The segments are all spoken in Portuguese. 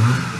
Mm-hmm.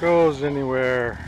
Goes anywhere.